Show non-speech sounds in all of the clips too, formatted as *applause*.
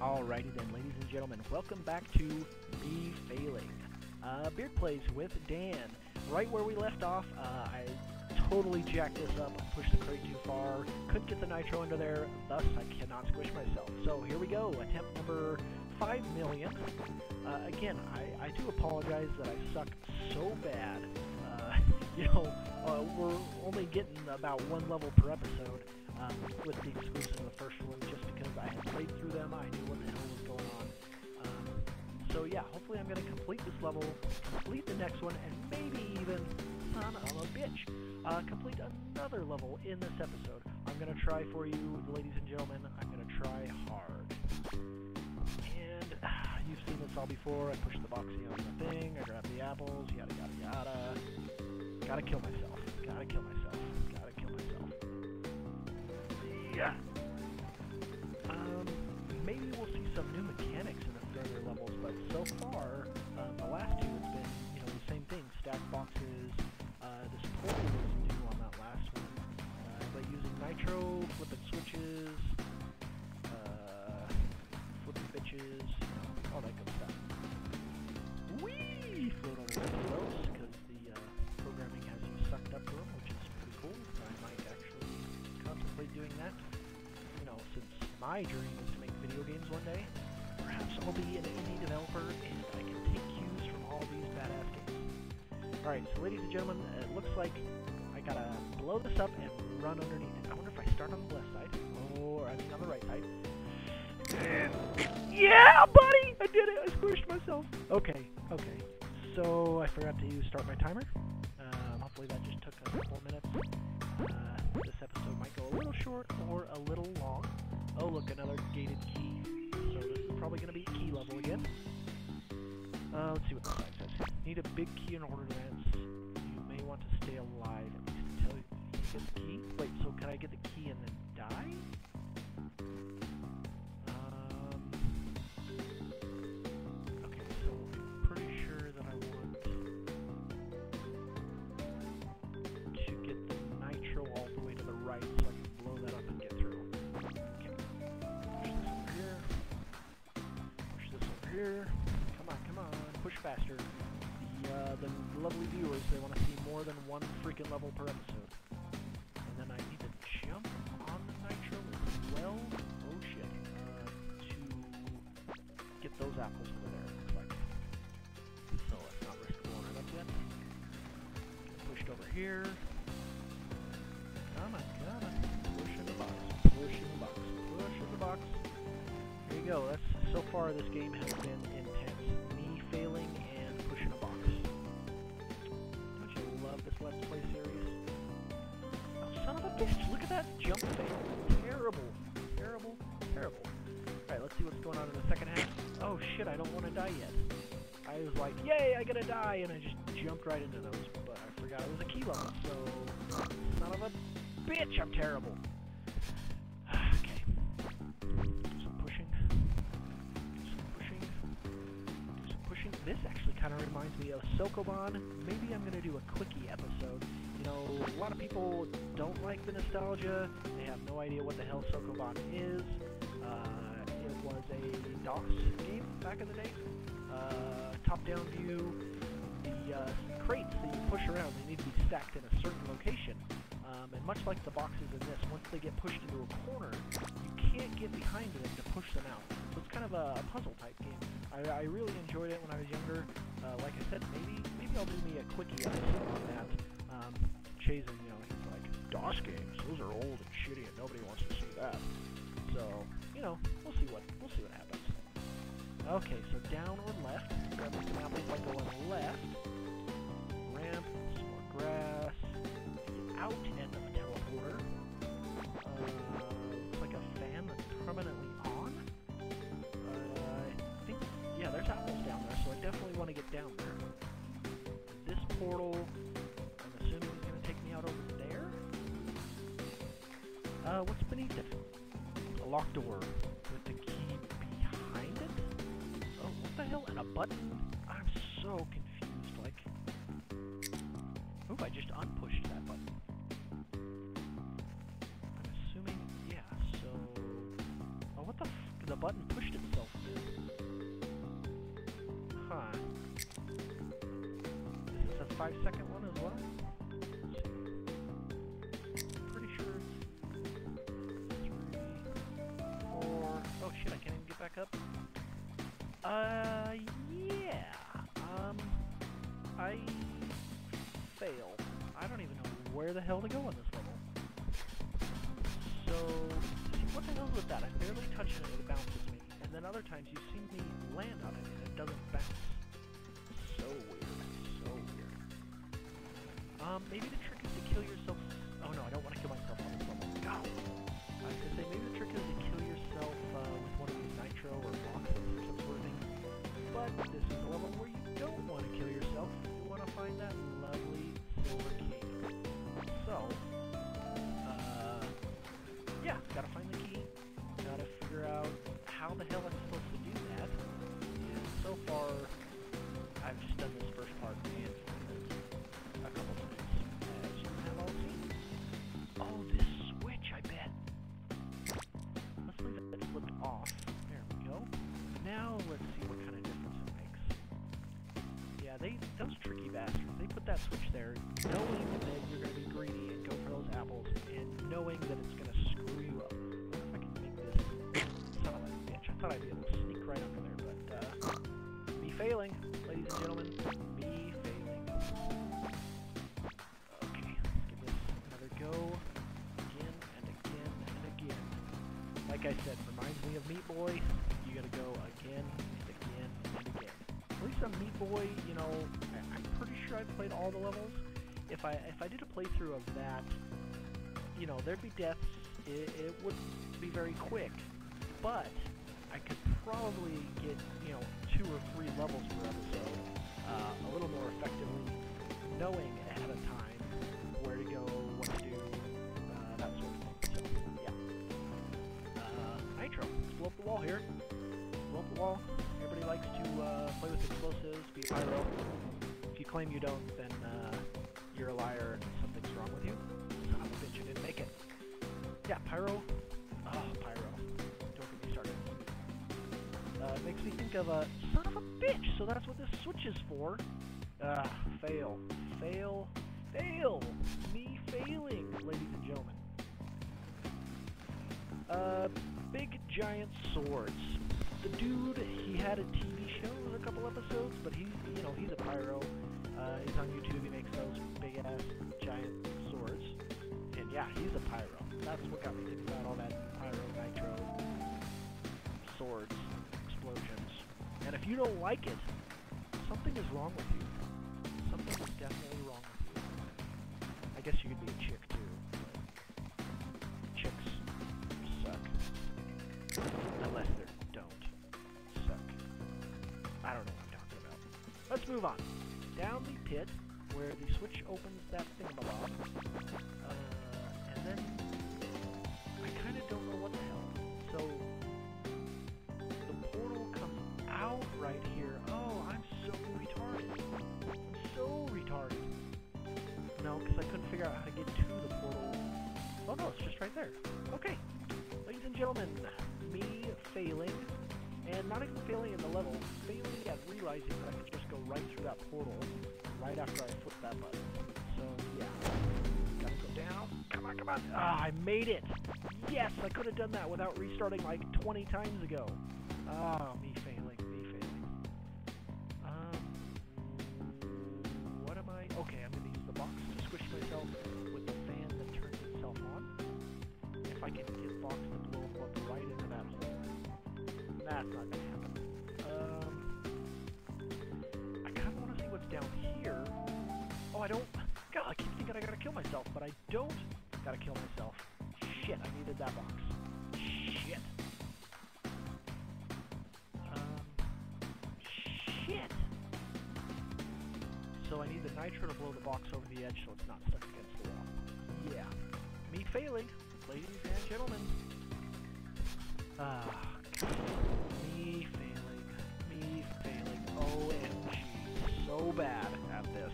Alrighty then, ladies and gentlemen, welcome back to Me Failing. Uh, Beard Plays with Dan. Right where we left off, uh, I totally jacked this up, pushed the crate too far, couldn't get the nitro into there, thus I cannot squish myself. So here we go, attempt number 5 million. Uh, again, I, I do apologize that I suck so bad. Uh, *laughs* you know, uh, we're only getting about one level per episode um, with the exclusive of the first one, just because I had played through them, I knew what the hell was going on. Um, so yeah, hopefully I'm going to complete this level, complete the next one, and maybe even, son of a bitch, uh, complete another level in this episode. I'm going to try for you, ladies and gentlemen, I'm going to try hard. And uh, *sighs* you've seen this all before, I push the boxy on the thing, I grab the apples, yada yada yada. Gotta kill myself, gotta kill myself, Yeah. Um, maybe we'll see some new mechanics in the further levels, but so far, um, the last two has been, you know, the same thing. Stack boxes. Uh, this portal was new on that last one. Uh, but using nitro, flipping switches, uh, flipping bitches, my dream is to make video games one day, perhaps I'll be an indie developer and I can take cues from all these badass games. Alright, so ladies and gentlemen, it looks like I gotta blow this up and run underneath it. I wonder if I start on the left side, or I mean on the right side. Yeah, buddy! I did it! I squished myself! Okay, okay. So, I forgot to start my timer. Um, hopefully that just took a couple minutes. Uh, this episode might go a little short or a little long. Oh, look, another gated key. So this is probably going to be key level again. Uh, let's see what the sign says. Need a big key in order to advance. You may want to stay alive at least until you get the key. Wait, so can I get the key and then die? Faster. The, uh, the lovely viewers, they want to see more than one freaking level per episode. And then I need to jump on the nitro as well. Oh shit. Uh, to get those apples over there, looks like. So let's not risk blowing it up yet. Pushed over here. Come on, come on. Push in the box. Push in the box. Push in the box. There you go. That's so far this game has been going on in the second half. Oh shit, I don't want to die yet. I was like, yay, I gotta die, and I just jumped right into those, but I forgot it was a key level, so... Son of a bitch, I'm terrible. *sighs* okay. Do some pushing. Do some pushing. Do some pushing. This actually kind of reminds me of Sokoban. Maybe I'm gonna do a quickie episode. You know, a lot of people don't like the nostalgia. They have no idea what the hell Sokoban is. A DOS game back in the day. Uh, top-down view. The uh, crates that you push around, they need to be stacked in a certain location. Um, and much like the boxes in this, once they get pushed into a corner, you can't get behind them to push them out. So it's kind of a, a puzzle-type game. I, I really enjoyed it when I was younger. Uh, like I said, maybe maybe I'll do me a quickie on that. Um, Chazen, you know, he's like, DOS games, those are old and shitty and nobody wants to see that. So, you know, we'll see what we'll see what happens. Okay, so down or left. Grab some apples by going left. Ramp, some more grass. The out end of a teleporter. Uh, looks like a fan that's permanently on. Uh, I think, yeah, there's apples down there, so I definitely want to get down there. This portal, I'm assuming is going to take me out over there. Uh, what's beneath it? Locked door with the key behind it? Oh, what the hell? And a button? I'm so confused. Like, oh, I just unpushed that button. I'm assuming, yeah. So, oh, what the f the button pushed itself. Huh. Is this a five second one as well? Fail. I don't even know where the hell to go on this level. So, what the hell is with that? I'm barely touching it, and it bounces me. And then other times you see me land on it and it doesn't bounce. So weird. So weird. Um, maybe the Now let's see what kind of difference it makes. Yeah, they those tricky bastards. They put that switch there, knowing that you're going to be greedy and go for those apples, and knowing that it's going to screw you up. If I can make this son of a bitch. I thought I'd be able to sneak right under there, but uh, me failing, ladies and gentlemen. Me failing. Okay, let's give this another go. Again and again and again. Like I said, reminds me of Meat Boy. Boy, you know, I, I'm pretty sure I've played all the levels. If I if I did a playthrough of that, you know, there'd be deaths. It, it wouldn't be very quick, but I could probably get you know two or three levels per episode uh, a little more effectively, knowing ahead of time claim you don't, then uh, you're a liar and something's wrong with you. Of a bitch, you didn't make it. Yeah, pyro. Oh, pyro. Don't get me started. Uh, it makes me think of a son of a bitch. So that's what this switch is for. Ah, fail, fail, fail. Me failing, ladies and gentlemen. Uh, big giant swords. The dude, he had a TV show a couple episodes, but he's, you know, he's a pyro. Uh, he's on YouTube. He makes those big ass giant swords. And yeah, he's a pyro. That's what got me thinking about all that pyro, nitro, swords, explosions. And if you don't like it, something is wrong with you. Something is definitely wrong with you. I guess you could be a chick pit where the switch opens that thingamabob. Uh, and then I kind of don't know what the hell. So the portal comes out right here. Oh, I'm so retarded. I'm so retarded. No, because I couldn't figure out how to get to the portal. Oh no, it's just right there. Okay. Ladies and gentlemen, me failing, and not even failing in the level, failing at realizing that I could just go right through that portal right after I flip that button. So, yeah. Gotta go down. Come on, come on. Ah, I made it! Yes, I could have done that without restarting like 20 times ago. Ah, me failing, me failing. Um, what am I? Okay, I'm gonna use the box to squish myself with the fan that turns itself on. If I can get the box to blow up right into that hole. That's not gonna kill myself, but I don't gotta kill myself. Shit, I needed that box. Shit. Um, shit. So I need the nitro to blow the box over the edge so it's not stuck against the wall. Yeah. Me failing, ladies and gentlemen. Ah, God. me failing. Me failing. OMG. So bad at this.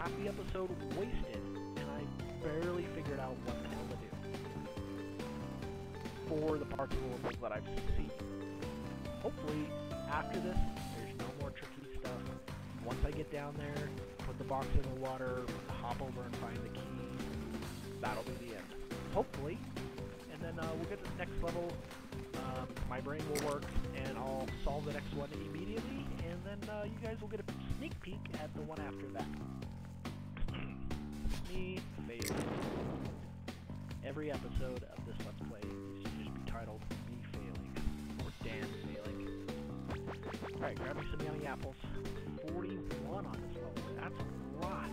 Happy episode wasted, barely figured out what the hell to do. For the parts of the that I've seen. hopefully after this, there's no more tricky stuff. Once I get down there, put the box in the water, hop over and find the key, that'll be the end. Hopefully. And then uh, we'll get to the next level. Um, my brain will work, and I'll solve the next one immediately, and then uh, you guys will get a sneak peek at the one after that. Me failing. Every episode of this Let's Play to just be titled Me Failing, or Dan Failing. Alright, grab me some yummy apples. 41 on this level. That's a lot.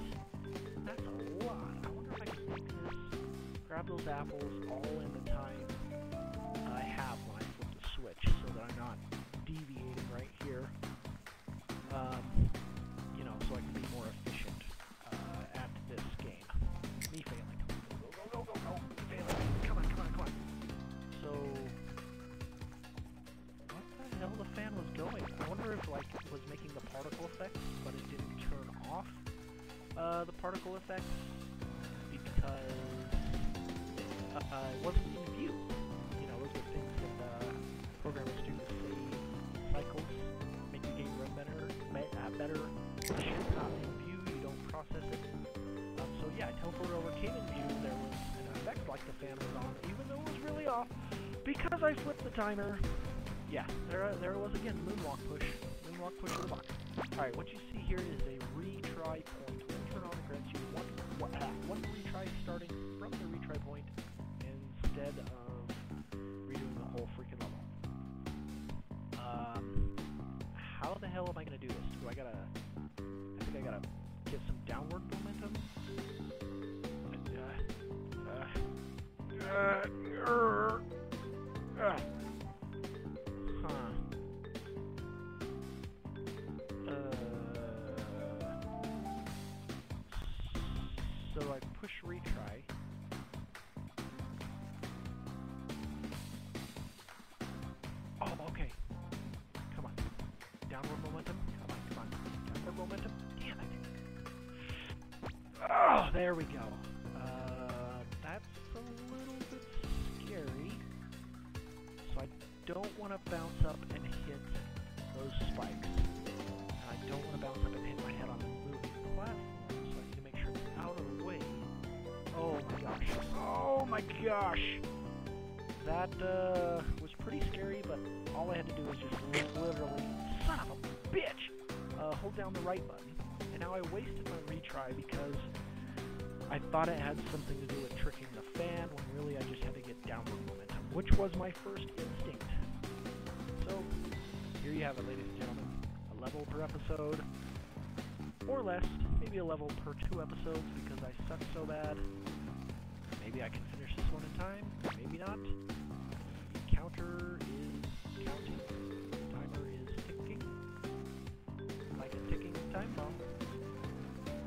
That's a lot. I wonder if I can make this, grab those apples all in the time uh, the particle effects because uh, it wasn't in view. You know, those are things that uh, programmers do to save cycles, make the game run better. Uh, better. Shit's not in view, you don't process it. Um, so yeah, I teleported over, came in view. There was an effect like the fan was on, even though it was really off, because I flipped the timer. Yeah, there, there it was again. Moonwalk push. Moonwalk push of the box. All right, what you see here is a hell am I gonna do this? Do I gotta? I think I gotta get some downward momentum. Uh, uh, uh, there we go. Uh, that's a little bit scary. So I don't want to bounce up and hit those spikes. And I don't want to bounce up and hit my head on the moving platform. So I need to make sure it's out of the way. Oh my gosh. Oh my gosh. That uh, was pretty scary, but all I had to do was just literally, son of a bitch, uh, hold down the right button. And now I wasted my retry because I thought it had something to do with tricking the fan, when really I just had to get downward momentum, which was my first instinct. So, here you have it, ladies and gentlemen. A level per episode, or less, maybe a level per two episodes because I suck so bad. Maybe I can finish this one in time, maybe not. The counter is counting. Timer is ticking. Like a ticking time bomb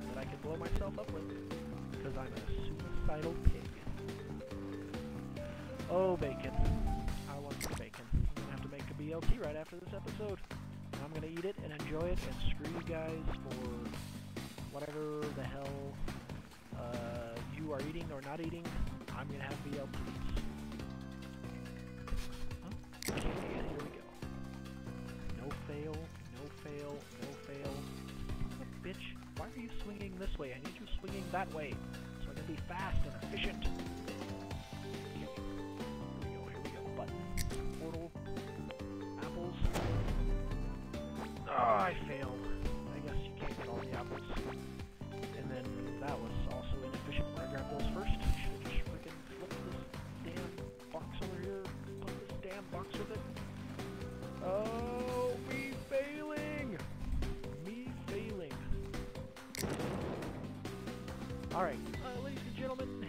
that I can blow myself up with because I'm a suicidal pig. Oh, bacon. I want some bacon. I'm gonna have to make a BLT right after this episode. And I'm gonna eat it and enjoy it and screw you guys for whatever the hell uh, you are eating or not eating. I'm gonna have BLTs. Okay, you swinging this way? I need you swinging that way so I can be fast and efficient. Here we go, here we go. Button, portal, apples. Oh, I failed. I guess you can't get all the apples. And then that was also inefficient where I grabbed those first. Should have just freaking flipped this damn box over here. Put this damn box with it. Oh, Alright, uh, ladies and gentlemen,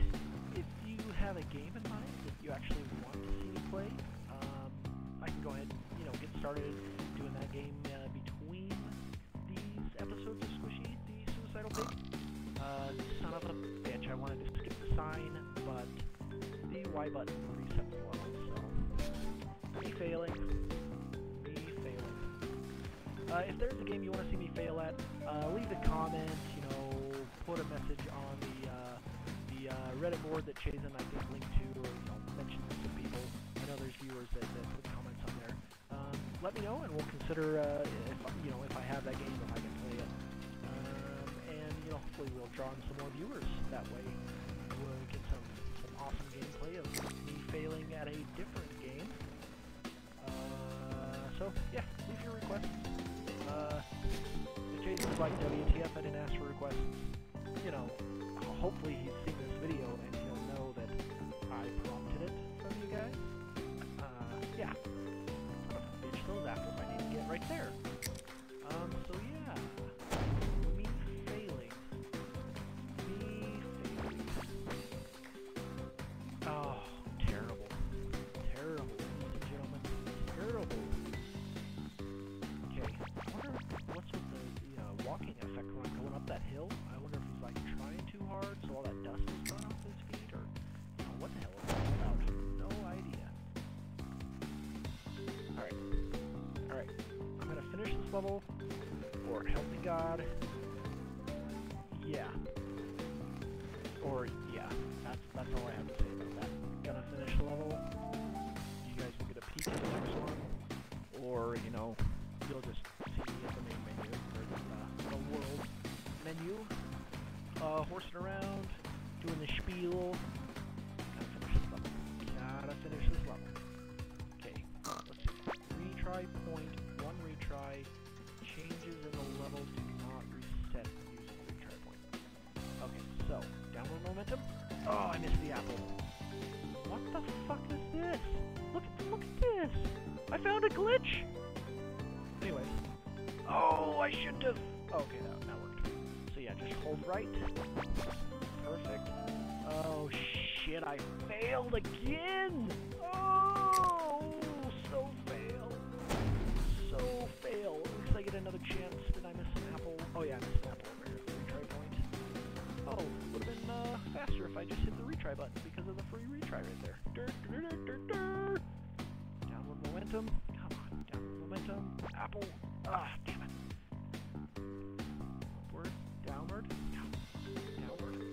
if you have a game in mind that you actually want to see me play, um, I can go ahead and, you know, get started doing that game uh, between these episodes of Squishy, the Suicidal Pig. Uh, son of a bitch, I wanted to skip the sign, but the Y button reset the level, so... Me failing. Me failing. Uh, if there's a game you want to see me fail at, uh, leave a comment, put a message on the, uh, the uh, Reddit board that Chazen, I think, linked to, or, you know, mention to some people. I know there's viewers that, that put comments on there. Um, let me know, and we'll consider uh, if you know if I have that game, if I can play it, um, and you know hopefully we'll draw in some more viewers. That way we'll get some some awesome gameplay of me failing at a different game. Uh, so yeah, leave your requests. Uh, Jason's like WTF, I didn't ask for requests. You know, hopefully he's seen this video and he'll know that I prompted it from you guys. Uh, yeah. Bitch, those apples I need to get right there. Um, so yeah. Me failing. Me failing. Oh, terrible. Terrible, gentlemen. Terrible. Okay, I wonder what's with the uh, walking effect Yeah. Or, yeah. That's, that's all I have to say about that. Gonna finish level. You guys will get a peek at the next one. Or, you know, you'll just see at the main menu, or the, uh, the world menu. Uh, horsing around, doing the spiel. Gotta finish this level. Gotta finish this level. Okay, let's see. Retry point, one retry. Changes in the level not using retry point. Okay, so, downward momentum. Oh, I missed the apple. What the fuck is this? Look at look at this! I found a glitch! Anyways. Oh, I shouldn't have. Okay, that, that worked. So yeah, just hold right. Perfect. Oh shit, I failed again! Oh, so fail. So fail. At least I get another chance. Faster if I just hit the retry button because of the free retry right there. Dur, dur, dur. Downward momentum. Come on, downward momentum. Apple. Ah, damn it. Upward, downward, downward.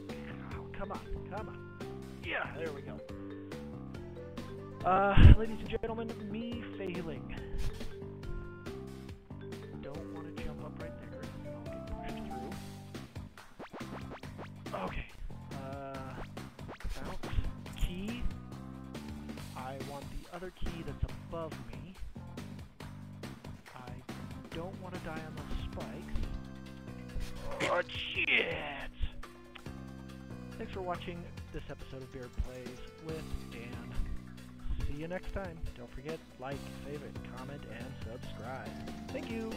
Oh, come on, come on. Yeah, there we go. Uh, ladies and gentlemen, me failing. Above me. I don't want to die on those spikes. Oh, shit! Thanks for watching this episode of Beard Plays with Dan. See you next time. Don't forget, like, favorite, comment, and subscribe. Thank you!